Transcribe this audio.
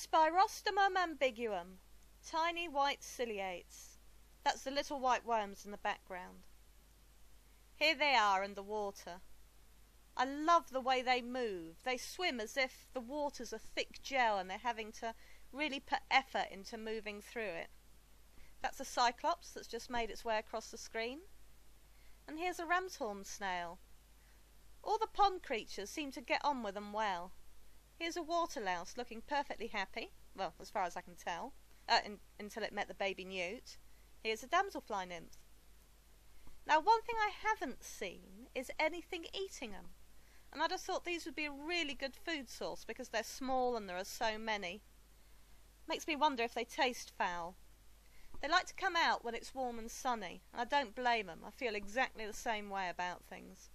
Spirostomum ambiguum, tiny white ciliates. That's the little white worms in the background. Here they are in the water. I love the way they move. They swim as if the water's a thick gel and they're having to really put effort into moving through it. That's a cyclops that's just made its way across the screen. And here's a ram's horn snail. All the pond creatures seem to get on with them well. Here's a water louse looking perfectly happy, well, as far as I can tell, uh, in, until it met the baby newt. Here's a damselfly nymph. Now, one thing I haven't seen is anything eating them. And I just thought these would be a really good food source because they're small and there are so many. Makes me wonder if they taste foul. They like to come out when it's warm and sunny, and I don't blame them. I feel exactly the same way about things.